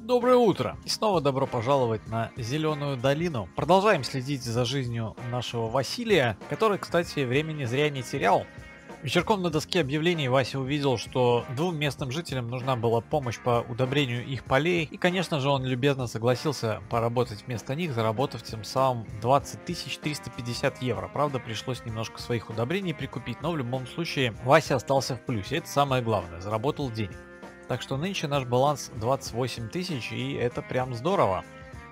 Доброе утро! И снова добро пожаловать на Зеленую долину. Продолжаем следить за жизнью нашего Василия, который, кстати, времени зря не терял. Вечерком на доске объявлений Вася увидел, что двум местным жителям нужна была помощь по удобрению их полей, и, конечно же, он любезно согласился поработать вместо них, заработав тем самым 20 350 евро. Правда, пришлось немножко своих удобрений прикупить, но в любом случае Вася остался в плюсе, это самое главное, заработал денег. Так что нынче наш баланс 28 тысяч, и это прям здорово.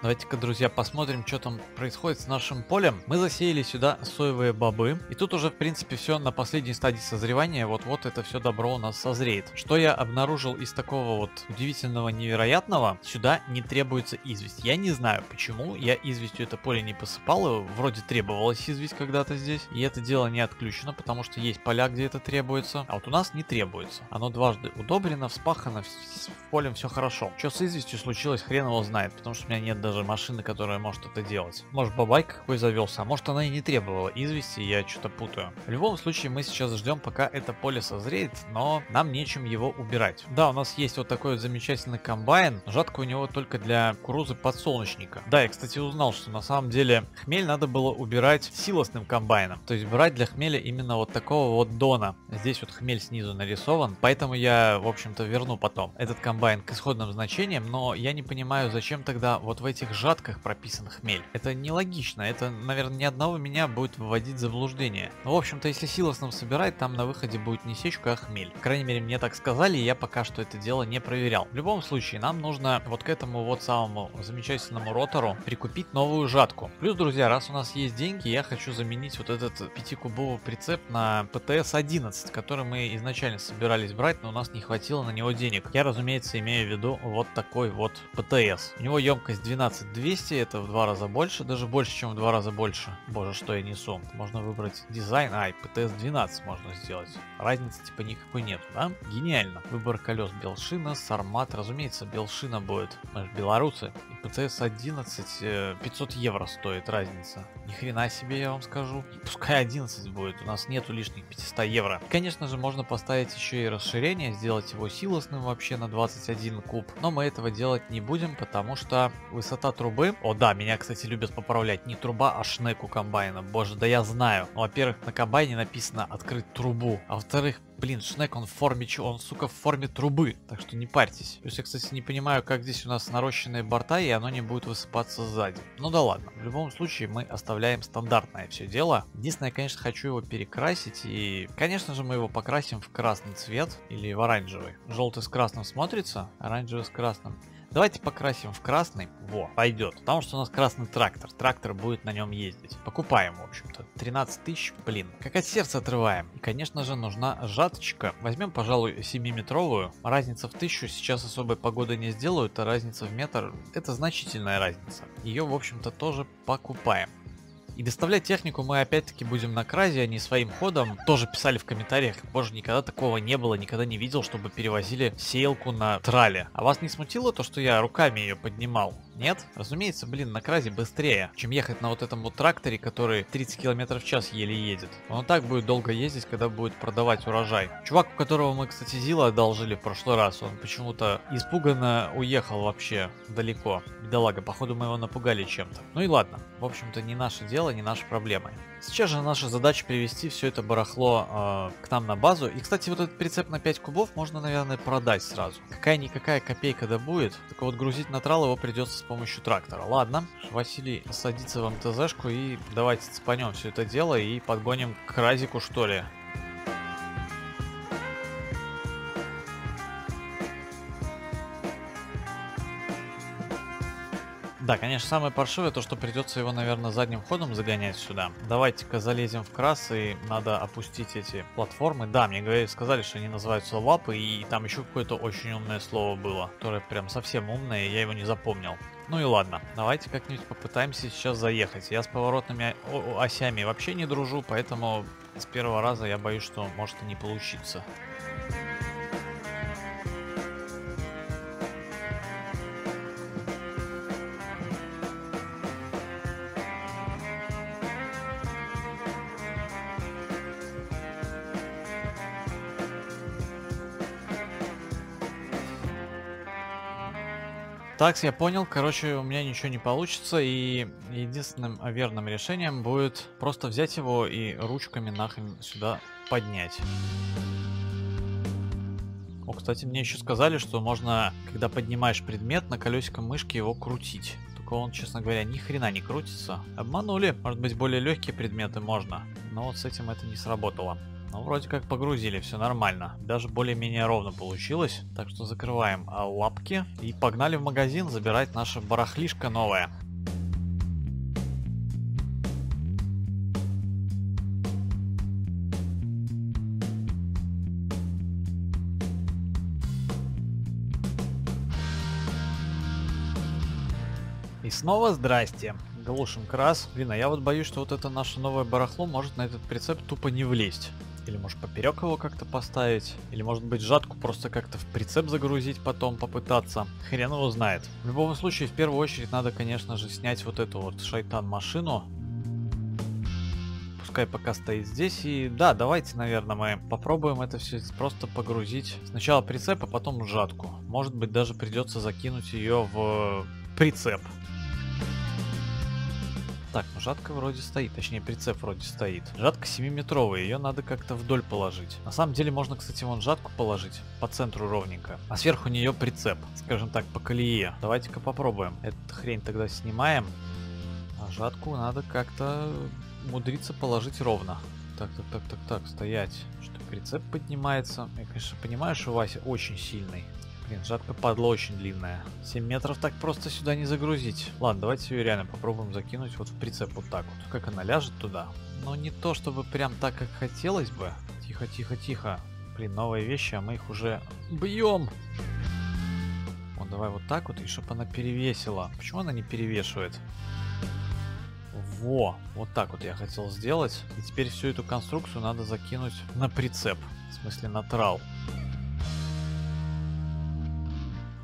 Давайте-ка, друзья, посмотрим, что там происходит с нашим полем. Мы засеяли сюда соевые бобы. И тут уже, в принципе, все на последней стадии созревания. Вот-вот это все добро у нас созреет. Что я обнаружил из такого вот удивительного, невероятного? Сюда не требуется известь. Я не знаю, почему я известью это поле не посыпал. Вроде требовалось известь когда-то здесь. И это дело не отключено, потому что есть поля, где это требуется. А вот у нас не требуется. Оно дважды удобрено, вспахано, в полем все хорошо. Что с известью случилось, хрен его знает, потому что у меня нет даже машины, которая может это делать. Может бабайка какой завелся, а может она и не требовала извести, я что-то путаю. В любом случае мы сейчас ждем, пока это поле созреет, но нам нечем его убирать. Да, у нас есть вот такой вот замечательный комбайн, жатка у него только для кукурузы подсолнечника. Да, я, кстати, узнал, что на самом деле хмель надо было убирать силосным комбайном, то есть брать для хмеля именно вот такого вот дона. Здесь вот хмель снизу нарисован, поэтому я, в общем-то, верну потом этот комбайн к исходным значениям, но я не понимаю, зачем тогда вот в эти этих жатках прописан хмель. Это нелогично, это, наверное, ни одного меня будет выводить в заблуждение. Но, в общем-то, если силосным собирать, там на выходе будет не сечка, а хмель. По крайней мере, мне так сказали, и я пока что это дело не проверял. В любом случае, нам нужно вот к этому вот самому замечательному ротору прикупить новую жатку. Плюс, друзья, раз у нас есть деньги, я хочу заменить вот этот 5-кубовый прицеп на PTS-11, который мы изначально собирались брать, но у нас не хватило на него денег. Я, разумеется, имею в виду вот такой вот PTS. У него емкость 12 15200, это в два раза больше, даже больше, чем в два раза больше. Боже, что я несу. Можно выбрать дизайн, ай, PTS 12 можно сделать. Разницы типа никакой нет, да? Гениально. Выбор колес Белшина, Сармат, разумеется, Белшина будет. Мы же белорусы. И PTS 11 500 евро стоит разница. Ни хрена себе, я вам скажу. И пускай 11 будет, у нас нету лишних 500 евро. Конечно же, можно поставить еще и расширение, сделать его силосным вообще на 21 куб. Но мы этого делать не будем, потому что высота высота трубы. О да, меня, кстати, любят поправлять. Не труба, а шнек у комбайна. Боже, да я знаю. Ну, во-первых, на комбайне написано открыть трубу. А во-вторых, блин, шнек, он в форме чего? Он, сука, в форме трубы. Так что не парьтесь. Плюс я, кстати, не понимаю, как здесь у нас нарощенные борта, и оно не будет высыпаться сзади. Ну да ладно. В любом случае, мы оставляем стандартное все дело. Единственное, я, конечно, хочу его перекрасить. И, конечно же, мы его покрасим в красный цвет или в оранжевый. Желтый с красным смотрится, оранжевый с красным. Давайте покрасим в красный. Во, пойдет. Потому что у нас красный трактор. Трактор будет на нем ездить. Покупаем, в общем-то. 13 тысяч, блин. Как от сердца отрываем. И, конечно же, нужна жаточка. Возьмем, пожалуй, 7-метровую. Разница в тысячу сейчас особой погоды не сделают, а разница в метр – это значительная разница. Ее, в общем-то, тоже покупаем. И доставлять технику мы опять-таки будем на кразе, а не своим ходом. Тоже писали в комментариях, боже, никогда такого не было, никогда не видел, чтобы перевозили сеялку на трале. А вас не смутило то, что я руками ее поднимал? Нет? Разумеется, блин, на кразе быстрее, чем ехать на вот этом вот тракторе, который 30 км в час еле едет. Он так будет долго ездить, когда будет продавать урожай. Чувак, у которого мы, кстати, Зила одолжили в прошлый раз, он почему-то испуганно уехал вообще далеко. Бедолага, походу мы его напугали чем-то. Ну и ладно, в общем-то не наше дело, не наши проблемы. Сейчас же наша задача привести все это барахло э, к нам на базу. И, кстати, вот этот прицеп на 5 кубов можно, наверное, продать сразу. Какая-никакая копейка да будет. Только вот грузить на трал его придется с помощью трактора. Ладно, Василий садится в МТЗшку и давайте цепанем все это дело и подгоним к Разику, что ли. Да, конечно, самое паршивое то, что придется его, наверное, задним ходом загонять сюда. Давайте-ка залезем в крас и надо опустить эти платформы. Да, мне говорили, сказали, что они называются лапы, и там еще какое-то очень умное слово было, которое прям совсем умное, я его не запомнил. Ну и ладно, давайте как-нибудь попытаемся сейчас заехать. Я с поворотными осями вообще не дружу, поэтому с первого раза я боюсь, что может и не получиться. Так, я понял. Короче, у меня ничего не получится, и единственным верным решением будет просто взять его и ручками нахрен сюда поднять. О, кстати, мне еще сказали, что можно, когда поднимаешь предмет, на колесико мышки его крутить. Только он, честно говоря, ни хрена не крутится. Обманули. Может быть, более легкие предметы можно. Но вот с этим это не сработало. Ну, вроде как погрузили, все нормально. Даже более-менее ровно получилось. Так что закрываем а, лапки и погнали в магазин забирать наше барахлишко новое. И снова здрасте. Глушим крас. Блин, а я вот боюсь, что вот это наше новое барахло может на этот прицеп тупо не влезть. Или может поперек его как-то поставить. Или может быть жатку просто как-то в прицеп загрузить потом попытаться. Хрен его знает. В любом случае, в первую очередь надо, конечно же, снять вот эту вот шайтан-машину. Пускай пока стоит здесь. И да, давайте, наверное, мы попробуем это все просто погрузить. Сначала прицеп, а потом жатку. Может быть, даже придется закинуть ее в прицеп. Так, ну жатка вроде стоит, точнее прицеп вроде стоит. Жатка 7-метровая, ее надо как-то вдоль положить. На самом деле можно, кстати, вон жатку положить по центру ровненько. А сверху нее прицеп, скажем так, по колее. Давайте-ка попробуем. Эту хрень тогда снимаем. А жатку надо как-то умудриться положить ровно. Так, так, так, так, так, стоять. Что прицеп поднимается. Я, конечно, понимаю, что Вася очень сильный. Блин, жатка падла очень длинная. 7 метров так просто сюда не загрузить. Ладно, давайте ее реально попробуем закинуть вот в прицеп вот так вот. Как она ляжет туда. Но не то, чтобы прям так, как хотелось бы. Тихо, тихо, тихо. Блин, новые вещи, а мы их уже бьем. Вот, давай вот так вот, и чтобы она перевесила. Почему она не перевешивает? Во, вот так вот я хотел сделать. И теперь всю эту конструкцию надо закинуть на прицеп. В смысле на трал.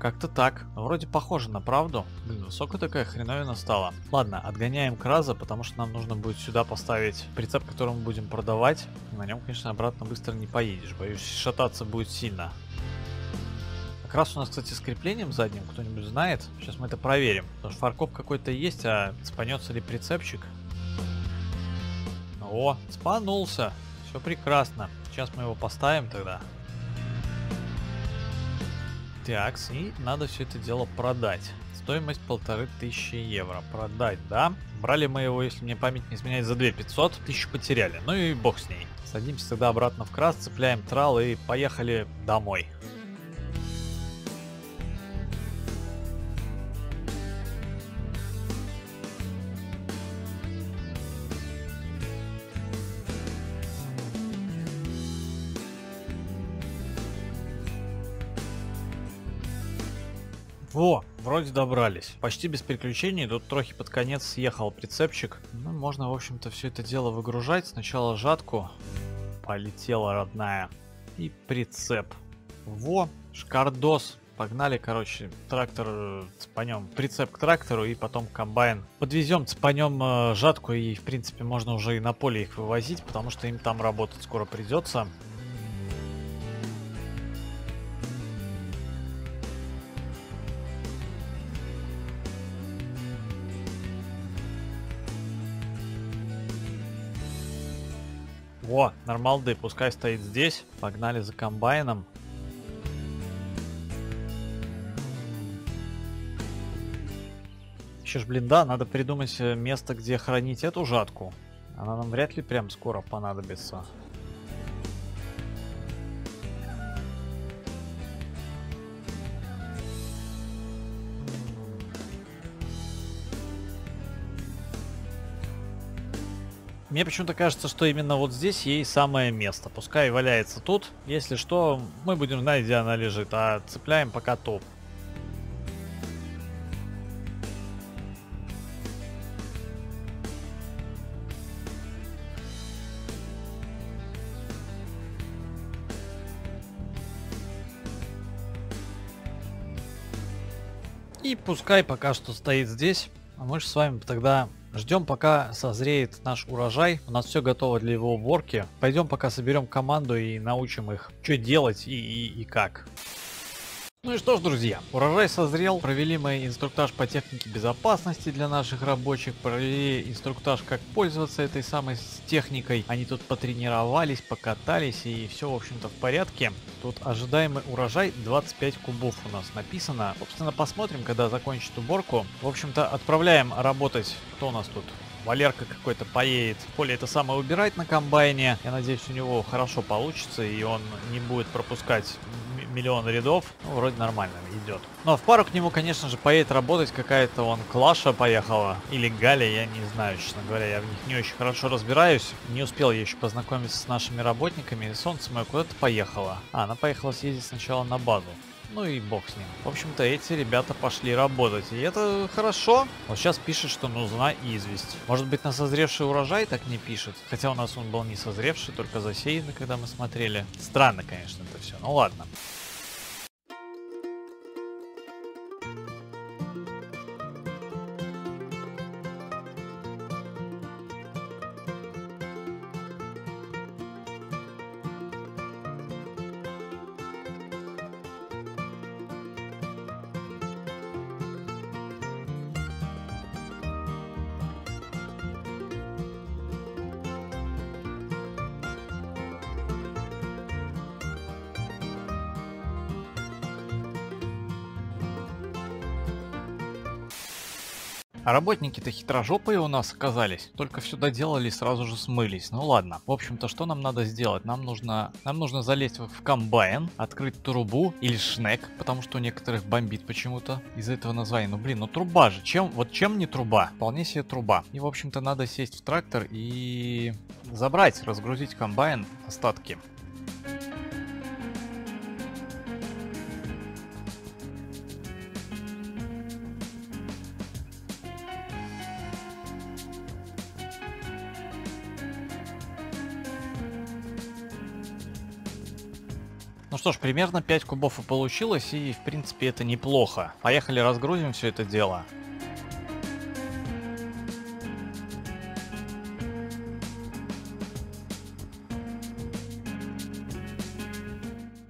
Как-то так. Вроде похоже на правду. Блин, высокая такая хреновина стала. Ладно, отгоняем Краза, потому что нам нужно будет сюда поставить прицеп, который мы будем продавать. На нем, конечно, обратно быстро не поедешь. Боюсь, шататься будет сильно. Как раз у нас, кстати, с креплением задним, кто-нибудь знает. Сейчас мы это проверим. Потому что фаркоп какой-то есть, а спанется ли прицепчик? О, спанулся. Все прекрасно. Сейчас мы его поставим тогда. Так, и надо все это дело продать. Стоимость полторы тысячи евро. Продать, да? Брали мы его, если мне память не изменяет, за 2 500. Тысячу потеряли. Ну и бог с ней. Садимся тогда обратно в крас, цепляем трал и поехали домой. Во, вроде добрались. Почти без приключений, тут трохи под конец съехал прицепчик. Ну, можно, в общем-то, все это дело выгружать. Сначала жатку. Полетела родная. И прицеп. Во, шкардос. Погнали, короче, трактор э, цепанем, прицеп к трактору и потом комбайн. Подвезем, цепанем э, жатку и, в принципе, можно уже и на поле их вывозить, потому что им там работать скоро придется. О, нормалды, пускай стоит здесь. Погнали за комбайном. Еще ж, блин, да, надо придумать э, место, где хранить эту жатку. Она нам вряд ли прям скоро понадобится. Мне почему-то кажется, что именно вот здесь ей самое место. Пускай валяется тут. Если что, мы будем знать, где она лежит. А цепляем пока топ. И пускай пока что стоит здесь. А мы же с вами тогда Ждем, пока созреет наш урожай. У нас все готово для его уборки. Пойдем пока соберем команду и научим их, что делать и, и, и как. Ну и что ж, друзья, урожай созрел, провели мы инструктаж по технике безопасности для наших рабочих, провели инструктаж, как пользоваться этой самой техникой. Они тут потренировались, покатались и все, в общем-то, в порядке. Тут ожидаемый урожай 25 кубов у нас написано. Собственно, посмотрим, когда закончит уборку. В общем-то, отправляем работать, кто у нас тут? Валерка какой-то поедет поле это самое убирать на комбайне. Я надеюсь, у него хорошо получится, и он не будет пропускать миллион рядов. Ну, вроде нормально идет. Но в пару к нему, конечно же, поедет работать какая-то он Клаша поехала. Или Галя, я не знаю, честно говоря. Я в них не очень хорошо разбираюсь. Не успел я еще познакомиться с нашими работниками. Солнце мое куда-то поехало. А, она поехала съездить сначала на базу. Ну и бог с ним. В общем-то, эти ребята пошли работать. И это хорошо. Вот сейчас пишет, что нужна известь. Может быть, на созревший урожай так не пишет? Хотя у нас он был не созревший, только засеянный, когда мы смотрели. Странно, конечно, это все. Ну ладно. А работники-то хитрожопые у нас оказались. Только все доделали и сразу же смылись. Ну ладно. В общем-то, что нам надо сделать? Нам нужно, нам нужно залезть в комбайн, открыть трубу или шнек, потому что у некоторых бомбит почему-то из этого названия. Ну блин, ну труба же. Чем, вот чем не труба? Вполне себе труба. И в общем-то надо сесть в трактор и забрать, разгрузить комбайн остатки. Ну что ж, примерно 5 кубов и получилось, и в принципе это неплохо. Поехали разгрузим все это дело.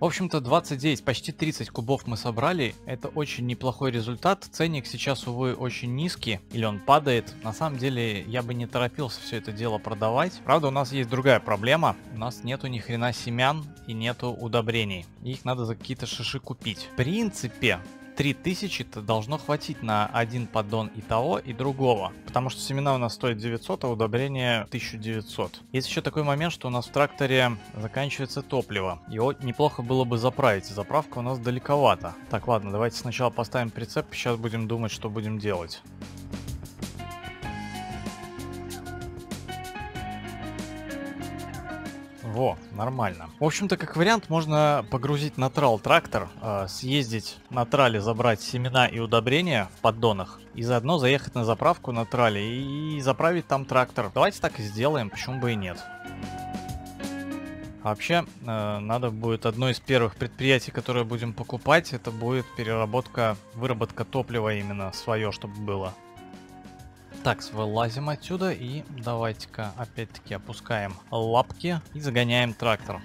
В общем-то 29, почти 30 кубов мы собрали. Это очень неплохой результат. Ценник сейчас, увы, очень низкий. Или он падает. На самом деле я бы не торопился все это дело продавать. Правда, у нас есть другая проблема. У нас нету ни хрена семян и нету удобрений. Их надо за какие-то шиши купить. В принципе, 3000-то должно хватить на один поддон и того, и другого. Потому что семена у нас стоят 900, а удобрение 1900. Есть еще такой момент, что у нас в тракторе заканчивается топливо. Его неплохо было бы заправить. Заправка у нас далековато. Так, ладно, давайте сначала поставим прицеп, сейчас будем думать, что будем делать. Во, нормально. В общем-то, как вариант, можно погрузить на трал трактор, э, съездить на трале, забрать семена и удобрения в поддонах, и заодно заехать на заправку на трале и заправить там трактор. Давайте так и сделаем, почему бы и нет. А вообще, э, надо будет одно из первых предприятий, которое будем покупать, это будет переработка, выработка топлива именно свое, чтобы было. Так, вылазим отсюда и давайте-ка опять-таки опускаем лапки и загоняем трактор.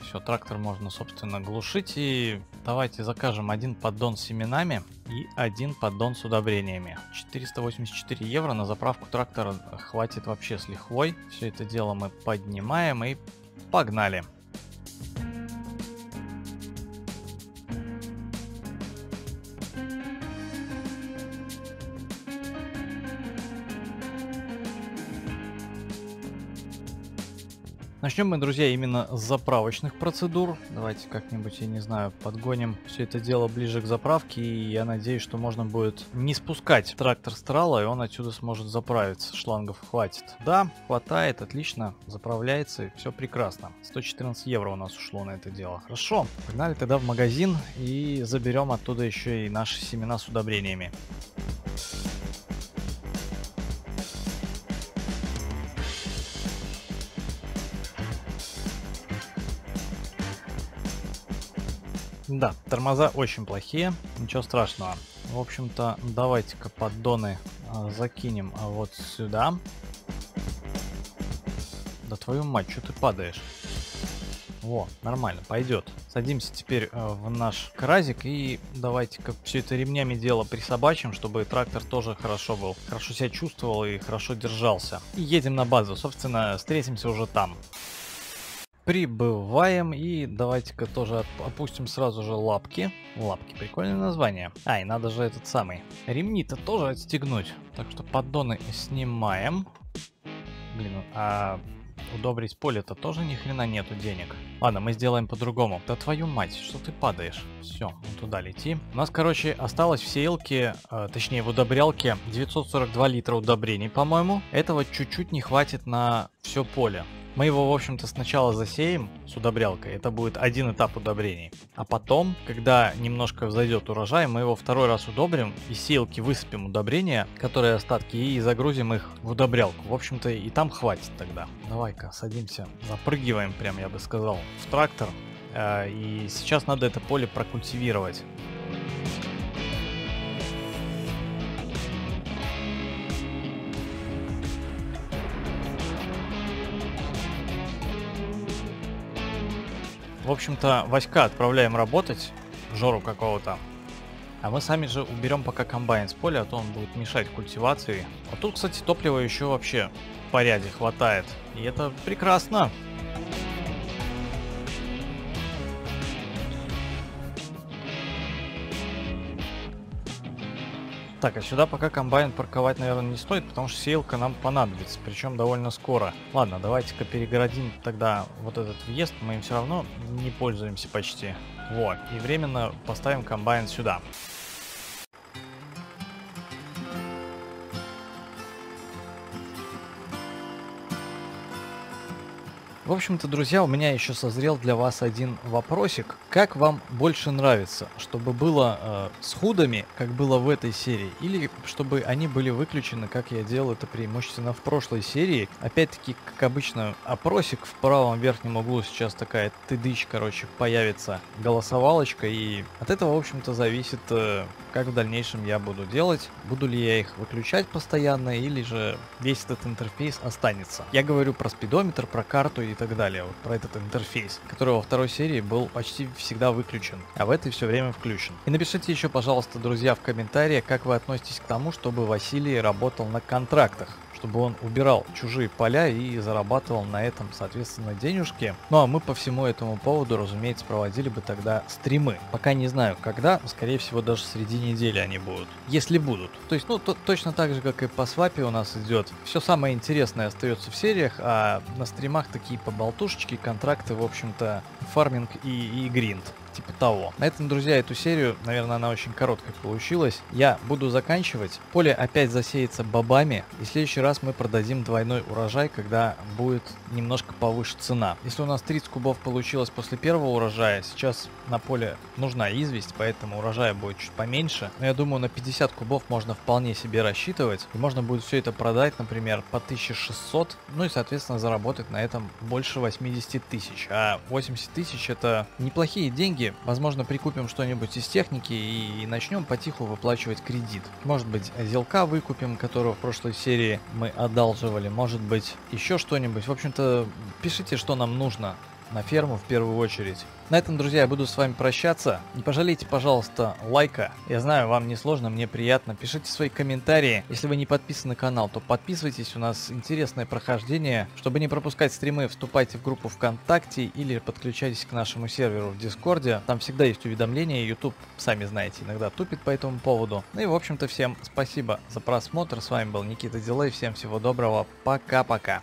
Все, трактор можно, собственно, глушить. И давайте закажем один поддон с семенами и один поддон с удобрениями. 484 евро на заправку трактора хватит вообще с лихвой. Все это дело мы поднимаем и погнали. Начнем мы, друзья, именно с заправочных процедур. Давайте как-нибудь, я не знаю, подгоним все это дело ближе к заправке. И я надеюсь, что можно будет не спускать трактор с и он отсюда сможет заправиться. Шлангов хватит. Да, хватает, отлично, заправляется, и все прекрасно. 114 евро у нас ушло на это дело. Хорошо, погнали тогда в магазин и заберем оттуда еще и наши семена с удобрениями. Да, тормоза очень плохие, ничего страшного. В общем-то, давайте-ка поддоны а, закинем а вот сюда. Да твою мать, что ты падаешь? Во, нормально, пойдет. Садимся теперь э, в наш кразик и давайте как все это ремнями дело присобачим, чтобы трактор тоже хорошо был, хорошо себя чувствовал и хорошо держался. И едем на базу, собственно, встретимся уже там. Прибываем и давайте-ка тоже опустим сразу же лапки. Лапки, прикольное название. А, и надо же этот самый. Ремни-то тоже отстегнуть. Так что поддоны снимаем. Блин, а удобрить поле-то тоже ни хрена нету денег. Ладно, мы сделаем по-другому. Да твою мать, что ты падаешь? Все, туда лети. У нас, короче, осталось в сеялке, э, точнее в удобрялке 942 литра удобрений, по-моему. Этого чуть-чуть не хватит на все поле. Мы его, в общем-то, сначала засеем с удобрялкой. Это будет один этап удобрений. А потом, когда немножко взойдет урожай, мы его второй раз удобрим. и сеялки высыпем удобрения, которые остатки, и загрузим их в удобрялку. В общем-то, и там хватит тогда. Давай-ка, садимся. Запрыгиваем прям, я бы сказал, в трактор. Э, и сейчас надо это поле прокультивировать. В общем-то, Васька отправляем работать, Жору какого-то. А мы сами же уберем пока комбайн с поля, а то он будет мешать культивации. А тут, кстати, топлива еще вообще в порядке хватает. И это прекрасно. Так, а сюда пока комбайн парковать, наверное, не стоит, потому что сеялка нам понадобится, причем довольно скоро. Ладно, давайте-ка перегородим тогда вот этот въезд, мы им все равно не пользуемся почти. Вот, и временно поставим комбайн сюда. В общем-то, друзья, у меня еще созрел для вас один вопросик. Как вам больше нравится? Чтобы было э, с худами, как было в этой серии, или чтобы они были выключены, как я делал это преимущественно в прошлой серии? Опять-таки, как обычно, опросик в правом верхнем углу сейчас такая тыдыч, короче, появится голосовалочка, и от этого, в общем-то, зависит, э, как в дальнейшем я буду делать. Буду ли я их выключать постоянно, или же весь этот интерфейс останется. Я говорю про спидометр, про карту и так далее, вот про этот интерфейс, который во второй серии был почти всегда выключен, а в этой все время включен. И напишите еще, пожалуйста, друзья, в комментариях, как вы относитесь к тому, чтобы Василий работал на контрактах чтобы он убирал чужие поля и зарабатывал на этом, соответственно, денежки. Ну а мы по всему этому поводу, разумеется, проводили бы тогда стримы. Пока не знаю когда, скорее всего даже среди недели они будут. Если будут. То есть, ну, то, точно так же, как и по свапе у нас идет. Все самое интересное остается в сериях, а на стримах такие поболтушечки, контракты, в общем-то, фарминг и, и гринд типа того. На этом, друзья, эту серию, наверное, она очень короткой получилась. Я буду заканчивать. Поле опять засеется бобами. И в следующий раз мы продадим двойной урожай, когда будет немножко повыше цена. Если у нас 30 кубов получилось после первого урожая, сейчас на поле нужна известь, поэтому урожая будет чуть поменьше. Но я думаю, на 50 кубов можно вполне себе рассчитывать. И можно будет все это продать, например, по 1600. Ну и, соответственно, заработать на этом больше 80 тысяч. А 80 тысяч это неплохие деньги, возможно, прикупим что-нибудь из техники и начнем потиху выплачивать кредит. Может быть, зелка выкупим, которого в прошлой серии мы одалживали, может быть, еще что-нибудь. В общем-то, пишите, что нам нужно на ферму в первую очередь. На этом, друзья, я буду с вами прощаться. Не пожалейте, пожалуйста, лайка. Я знаю, вам не сложно, мне приятно. Пишите свои комментарии. Если вы не подписаны на канал, то подписывайтесь. У нас интересное прохождение. Чтобы не пропускать стримы, вступайте в группу ВКонтакте или подключайтесь к нашему серверу в Дискорде. Там всегда есть уведомления. YouTube, сами знаете, иногда тупит по этому поводу. Ну и, в общем-то, всем спасибо за просмотр. С вами был Никита Дилей. Всем всего доброго. Пока-пока.